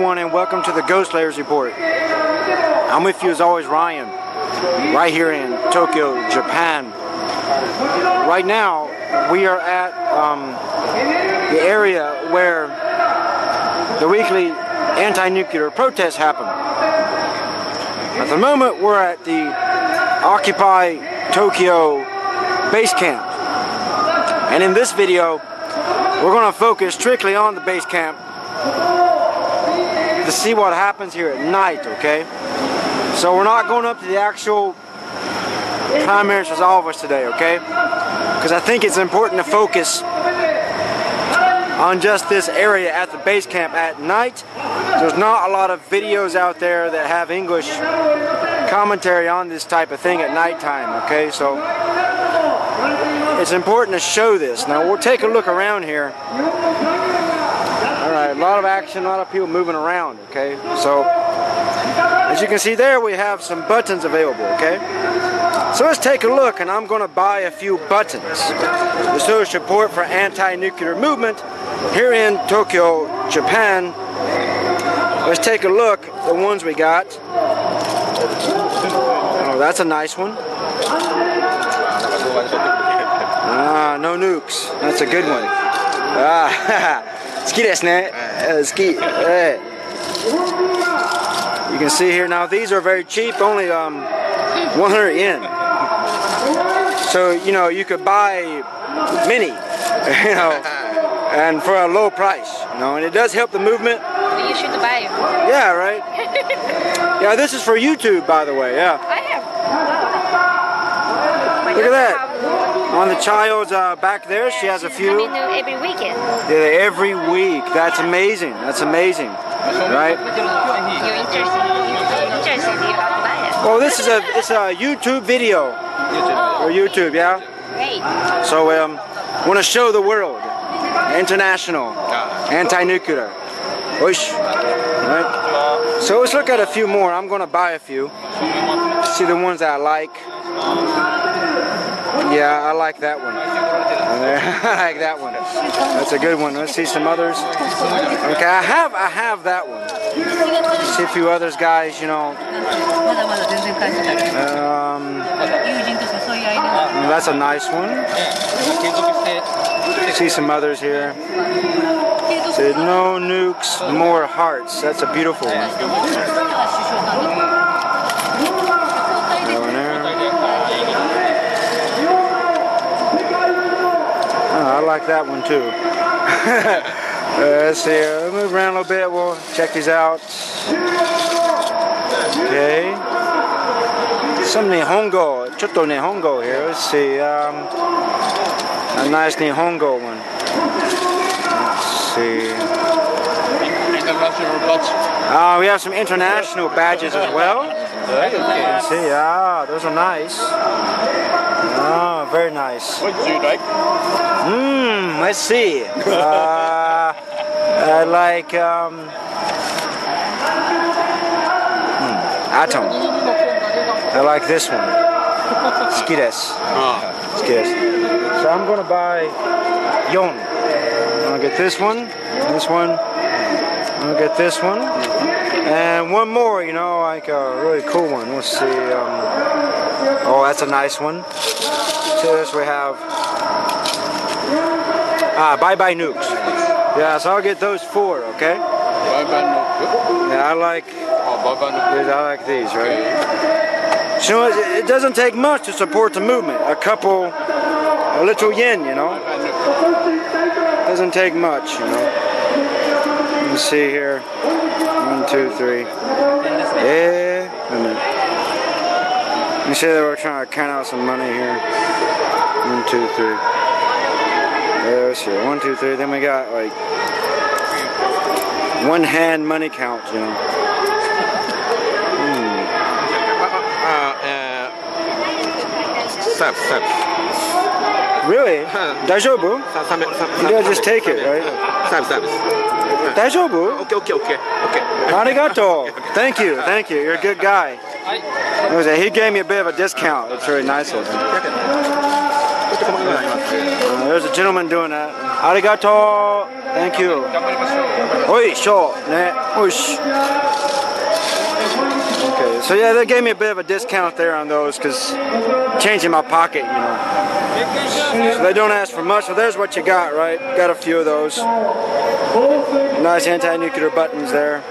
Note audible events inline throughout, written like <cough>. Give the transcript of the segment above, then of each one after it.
everyone, and welcome to the Ghost Layers Report. I'm with you as always, Ryan, right here in Tokyo, Japan. Right now, we are at um, the area where the weekly anti-nuclear protests happen. At the moment, we're at the Occupy Tokyo base camp. And in this video, we're going to focus strictly on the base camp to see what happens here at night, okay? So we're not going up to the actual primary resolvers today, okay? Because I think it's important to focus on just this area at the base camp at night. There's not a lot of videos out there that have English commentary on this type of thing at nighttime, okay? So it's important to show this. Now we'll take a look around here. All right, a lot of action, a lot of people moving around, okay? So, as you can see there, we have some buttons available, okay? So let's take a look, and I'm going to buy a few buttons. The show support for anti-nuclear movement here in Tokyo, Japan. Let's take a look at the ones we got. Oh, that's a nice one. Ah, no nukes. That's a good one. Ah, <laughs> 好きですね。好き。Hey. You can see here now these are very cheap, only um, 100 yen. So you know you could buy many, <laughs> you know, and for a low price, you know, and it does help the movement. You should buy it. Yeah, right. yeah, this is for YouTube, by the way. Yeah. I have. Look at that. On the child's uh, back there, she has a few. Coming to every weekend. Yeah, every week. That's amazing. That's amazing. Right? You're interested. You're interested. You have to buy it. Well, this is a it's a YouTube video or YouTube, yeah. Great. So um, want to show the world, international, anti-nuclear. Whoosh. Right? So let's look at a few more. I'm gonna buy a few. See the ones that I like. Yeah, I like that one. <laughs> I like that one. That's a good one. Let's see some others. Okay, I have I have that one. Let's see a few others, guys. You know. Um, that's a nice one. See some others here. Said no nukes, more hearts. That's a beautiful one. Like that one too. <laughs> Uh, let's see. Uh, move around a little bit. We'll check these out. Okay. Some Nihongo. Chotto Nihongo here. Let's see. Um, a nice Nihongo one. Let's see. Uh, we have some international badges as well. Let's see. Ah, those are nice. Ah, very nice. What do you like? Mmm, let's see. Uh, I like um, hmm, Atom. I like this one. Skides. Ah. Skides. So I'm gonna buy Yon. I'm gonna get this one, this one. I'm gonna get this one, and one more. You know, like a really cool one. Let's see. Um, oh, that's a nice one. So this we have. Ah, bye bye nukes. Yeah, so I'll get those four, okay? Bye bye no. Yeah, I like Oh, bye bye no. I like these, right? So it, it doesn't take much to support the movement. A couple, a little yen, you know. Doesn't take much, you know. Let me see here. One, two, three. Yeah. You see that we're trying to count out some money here. One, two, three. Let's see. One, two, three. Then we got like one hand money count, you know. Hmm. Uh, steps, steps. Really? <laughs> Daijoubu? Yeah, just take it, right? Stop, stop. Daijoubu? Okay, okay, okay. Okay. Arigato. <laughs> Thank you, thank you. You're a good guy. He gave me a bit of a discount. It's really nice of him. Uh, there's a gentleman doing that. Arigato. Thank you. Oi, sure. Okay, so yeah, they gave me a bit of a discount there on those because changing my pocket, you know. So they don't ask for much, so there's what you got, right? Got a few of those. Nice anti-nuclear buttons there.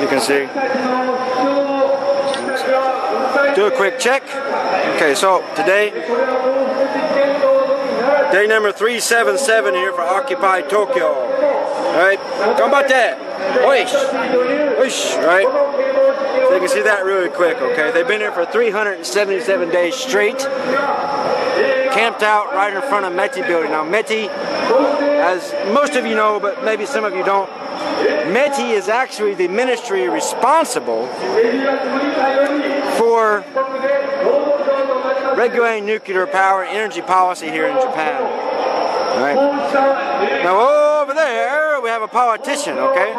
You can see. Do a quick check. Okay, so today, day number 377 here for Occupy Tokyo. Alright, ganbatte! Oish! Oish! Right? So you can see that really quick, okay? They've been here for 377 days straight. Camped out right in front of Meti building. Now Meti, as most of you know, but maybe some of you don't, Meti is actually the ministry responsible for regulating nuclear power and energy policy here in Japan. Right. Now over there we have a politician. Okay.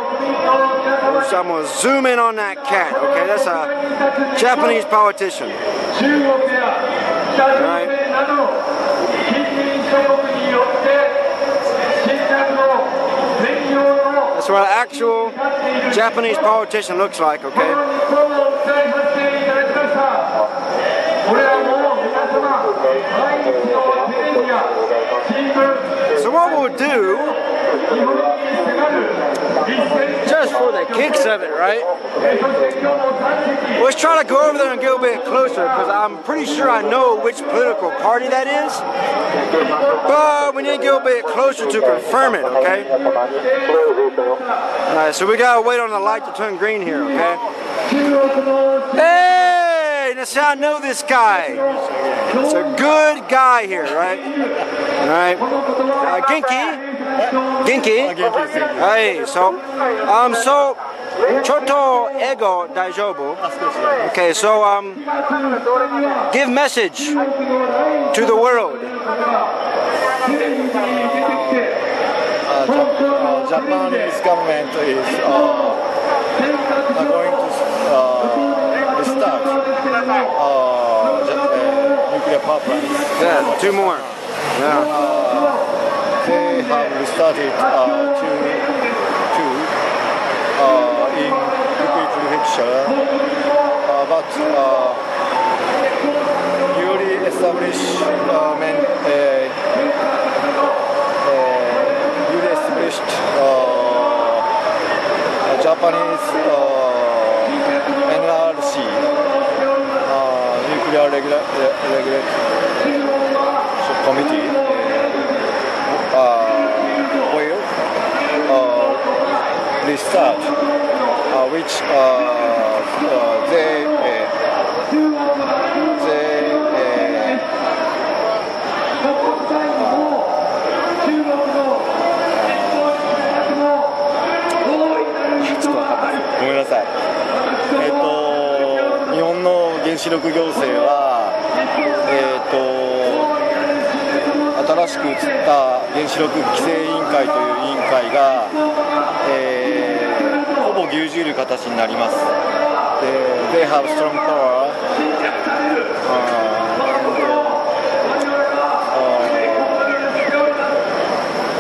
So I'm gonna zoom in on that cat. Okay, that's a Japanese politician. 中国 what an actual Japanese politician looks like, okay? So what we'll do kicks of it, right? Let's try to go over there and get a bit closer because I'm pretty sure I know which political party that is. But we need to get a bit closer to confirm it, okay? Alright, so we gotta wait on the light to turn green here, okay? Hey! That's how I know this guy. It's a good guy here, right? Alright. Uh, Genki. Genki. Hey, so, um, so, Choto ego daijobu. Okay, so, um, give message to the world. uh, uh, Japanese government is uh, uh, going to uh, restart uh, uh, nuclear power plants. Yeah, two more. Yeah. They have restarted uh, two, two uh, in Fukui Prefecture, uh, but uh, newly established government uh, uh, newly established uh, uh, Japanese uh, NRC uh, nuclear regula- の原子力行政はえっ、と新しく移った原子力規制委員会という委員会が、えーほぼ牛耳る形になります。で、they have strong power. Uh,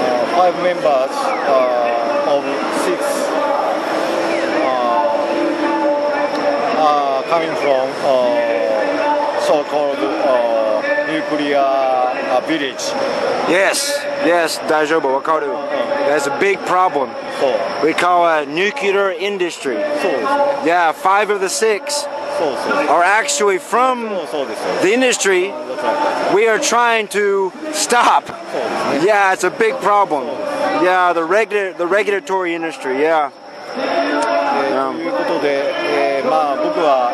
uh, five members uh, of six coming from uh, so-called uh, nuclear uh, village. Yes, yes, Daijobo, wakaru. Uh-huh. That's a big problem. So. We call it nuclear industry. So. Yeah, five of the six are actually from the industry we are trying to stop. Yeah, it's a big problem. Yeah, the regular the regulatory industry, yeah. えーということで、えーまあ僕は、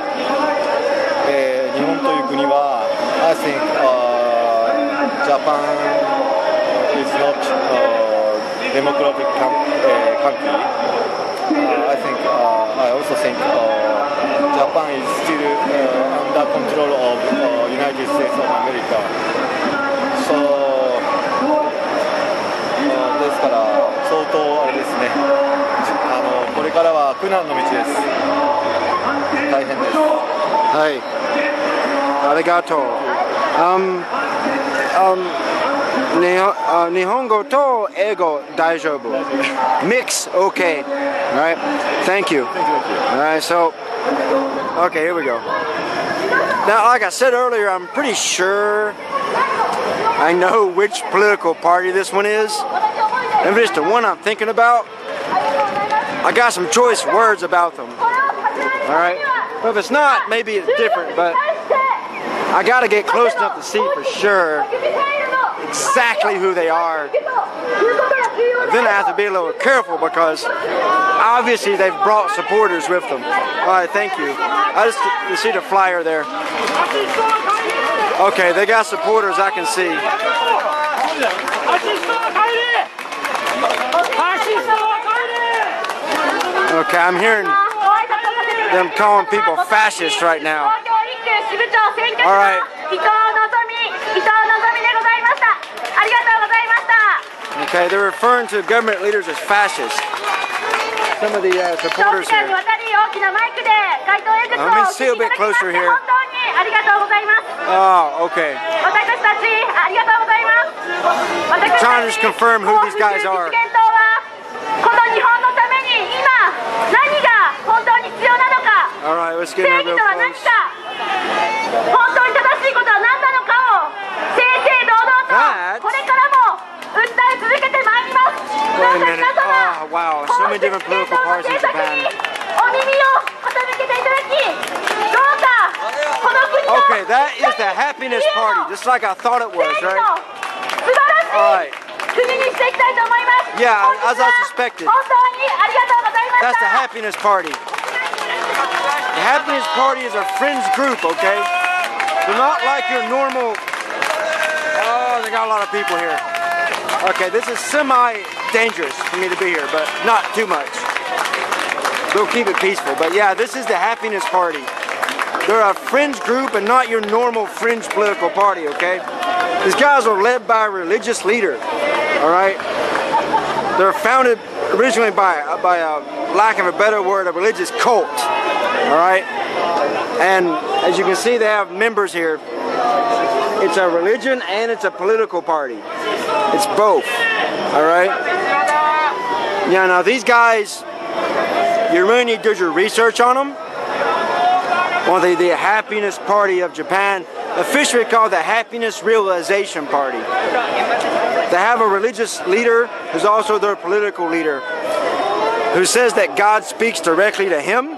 えー日本という国は I think、uh, Japan is not、uh, democratic country. Uh, I think、uh, I also think、uh, Japan is still、uh, under control of、uh, United States of America. So、ですから相当あれですね。あのこれからは苦難の道です。大変です。 Hey. Arigato. Um um, Nihon- uh, Nihongo to ego daijoubu. Mix okay. All right. Thank you. All right. So, okay, here we go. Now, like I said earlier, I'm pretty sure I know which political party this one is. If it's the one I'm thinking about, I got some choice words about them. All right. But if it's not, maybe it's different. But I got to get close enough to see for sure exactly who they are. Then I have to be a little careful because obviously they've brought supporters with them. All right, thank you. I just you see the flyer there. Okay, they got supporters I can see. Okay, I'm hearing them calling people fascists right now. All right. Okay, they're referring to government leaders as fascists. Some of the uh, supporters here. Let me see a bit closer here. Oh, okay. Trying to confirm who these guys are. なのか、 All right, let's 正 get 義 in real とは何 close. か、本当に正しいことは何なのかを正々堂々 That- とこれからも訴え続けてまいります。 Wait a どうか minute. 皆様、 Oh, wow. So many different political 幸福 parties in 実現党の政策 Japan. にお耳を傾けていただき、どうかこの国の Okay, that is the happiness party, just like I thought it was, 正義の right? 素晴ら Alright. しい国にしていきたいと思います。 Yeah, 本日は as I suspected. 本当にありがとうございま That's し the た。 happiness party. The happiness party is a friends group, okay? They're not like your normal. Oh, they got a lot of people here. Okay, this is semi dangerous for me to be here, but not too much. We'll keep it peaceful. But yeah, this is the happiness party. They're a fringe group and not your normal fringe political party, okay? These guys are led by a religious leader, all right? They're founded originally by, by a lack of a better word, a religious cult, all right? And as you can see, they have members here. It's a religion and it's a political party. It's both, all right? Yeah, now these guys, you really need to do your research on them. Well, the, the Happiness Party of Japan, officially called the Happiness Realization Party. They have a religious leader who's also their political leader, who says that God speaks directly to him.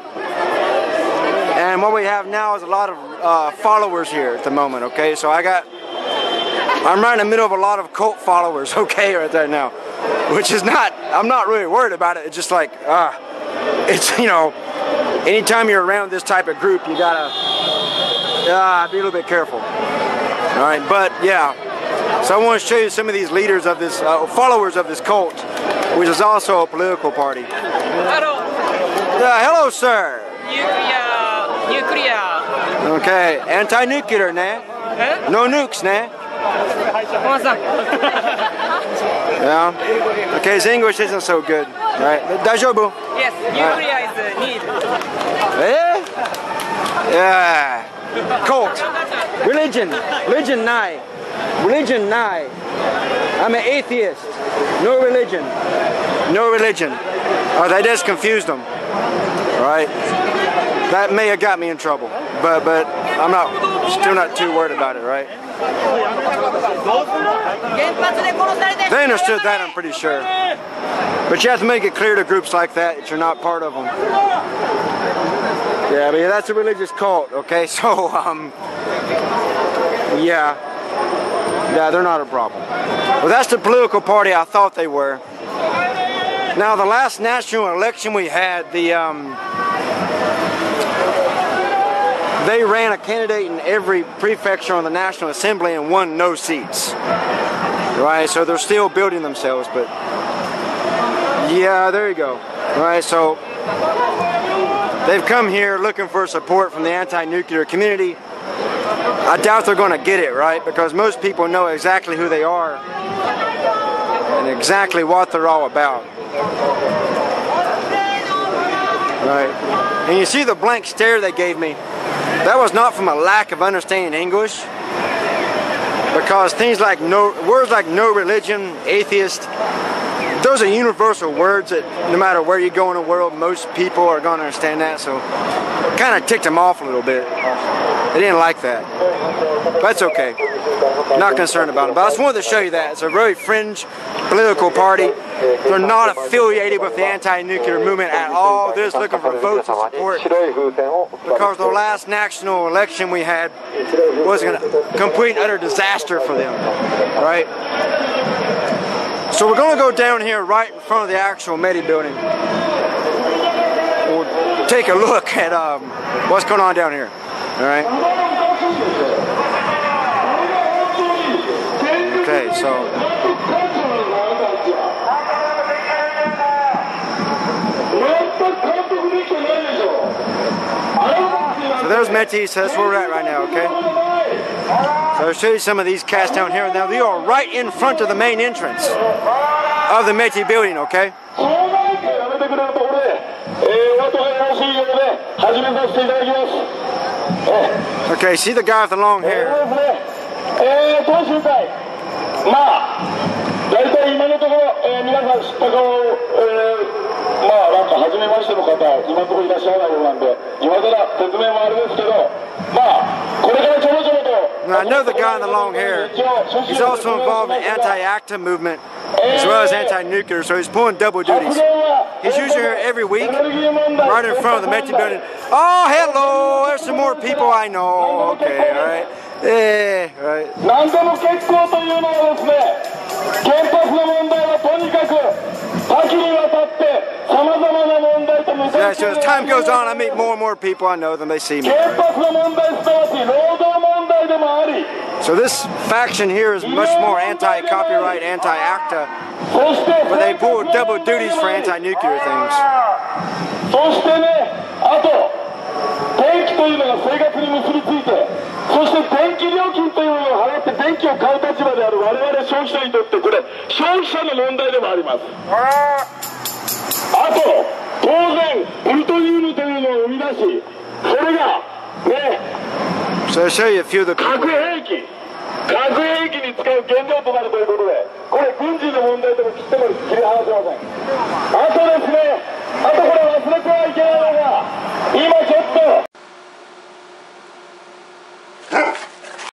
And what we have now is a lot of uh, followers here at the moment, okay? So I got, I'm right in the middle of a lot of cult followers, <laughs> okay, right there now. Which is not, I'm not really worried about it. It's just like, ah, it's, you know, anytime you're around this type of group, you gotta uh, be a little bit careful. All right, but yeah. So I want to show you some of these leaders of this, uh, followers of this cult, which is also a political party. Hello, Uh, hello, sir. nuclear, Nuclear. Okay, anti-nuclear, né? Eh? No nukes, né? <laughs> yeah. Okay, his English isn't so good. Right? Dajobu. Yes, nuclear right. is the need. Eh? Yeah. Cult. Religion. Religion, nai. Religion, nai. I'm an atheist. No religion. No religion. Oh, that just confused them. Right. That may have got me in trouble, but but I'm not still not too worried about it, right? They understood that, I'm pretty sure. But you have to make it clear to groups like that that you're not part of them. Yeah, but yeah, that's a religious cult, okay? <laughs> So, um, yeah. Yeah, they're not a problem. Well, that's the political party I thought they were. Now, the last national election we had, the, um, they ran a candidate in every prefecture on the National Assembly and won no seats. Right, so they're still building themselves, but yeah, there you go. Right, so they've come here looking for support from the anti-nuclear community. I doubt they're going to get it, right? Because most people know exactly who they are and exactly what they're all about. Right. And you see the blank stare they gave me? That was not from a lack of understanding English. because things like no words like no religion, atheist, those are universal words that no matter where you go in the world, most people are going to understand that. So kind of ticked them off a little bit. They didn't like that. But that's okay. Not concerned about it. But I just wanted to show you that. It's a very fringe political party. They're not affiliated with the anti-nuclear movement at all. They're just looking for votes and support. Because the last national election we had was a complete utter disaster for them. Right? So we're going to go down here right in front of the actual Meti building. We'll take a look at um, what's going on down here. All right. Okay, so so there's Metis. So that's where we're at right now. Okay. So I'll show you some of these cats down here. Now they are right in front of the main entrance of the Métis building, okay? Okay, see the guy with the long hair. And I know the guy in the long hair, he's also involved in the anti-ACTA movement as well as anti-nuclear, so he's pulling double duties. He's usually here every week, right in front of the Metro building. Oh, hello, there's some more people I know. Okay, all right. Yeah, right. Yeah, so as time goes on, I meet more and more people. I know them. They see me. 原発の問題すなわち労働問題でもあり、 So this faction here is much more anti-copyright, anti-ACTA, そして but they pull double duties for anti-nuclear things. そしてね、あと電気というのが生活に結びついて、そして電気料金というのを払って電気を買う立場である我々消費者にとってこれ消費者の問題でもあります。 あと当然プルトニウムというのを生み出しそれがね So I'll show you a few of the 核.兵器核兵器に使う原料となるということでこれ軍事の問題とも切っても切り離せませんあとですねあとこれ忘れてはいけないのが